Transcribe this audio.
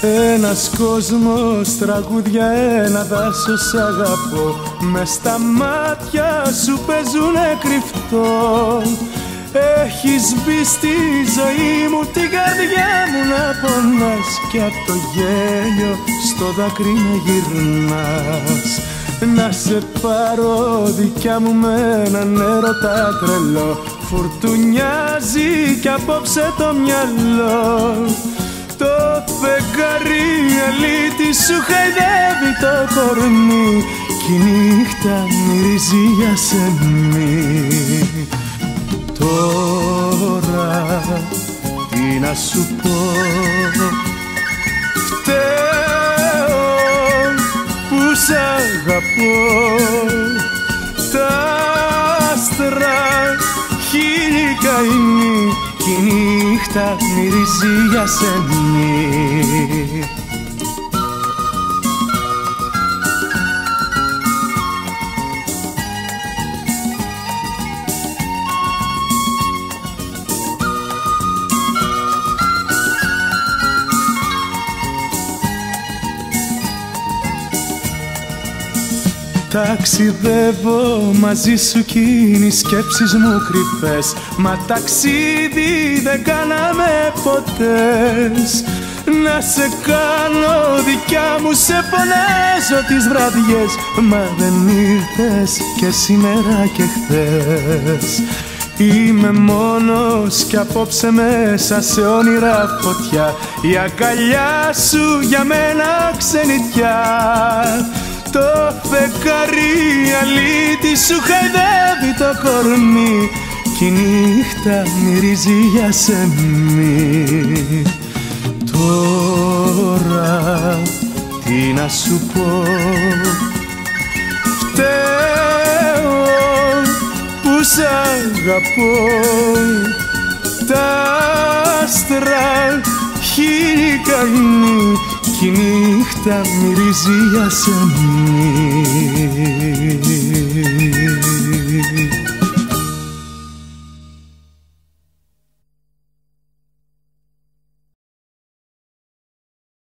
Ένας κόσμος, τραγούδια, ένα δάσος σ' αγαπώ. Μες στα μάτια σου παίζουνε κρυφτό. Έχεις μπει στη ζωή μου την καρδιά μου να πονάς. Κι απ' το γέλιο στο δάκρυ με γυρνάς. Να σε πάρω δικιά μου με έναν έρωτα τρελό. Φουρτουνιάζει κι απόψε το μυαλό. Το φεγγάρι αλήτη σου χαϊδεύει το κορμί Κι η νύχτα μυρίζει για σεμί Τώρα τι να σου πω. Φταίω που σ' αγαπώ. Τα άστρα χίλιοι καημοί κι η νύχτα μυρίζει για σενή Ταξιδεύω μαζί σου κι είναι οι σκέψεις μου κρυφές. Μα ταξίδι δεν κάναμε ποτές. Να σε κάνω δικιά μου σε φωνάζω τις βραδιές. Μα δεν ήρθες και σήμερα και χθες. Είμαι μόνος κι απόψε μέσα σε όνειρα φωτιά. Η αγκαλιά σου για μένα ξενιτιά το φεκαρί αλήτη σου χαϊδεύει το κορμί κι η νύχτα μυρίζει για σεμί. Τώρα τι να σου πω Φταίω που σ' αγαπώ. Τα άστρα χίλιοι καημοί κι τα μυρίζει ασανή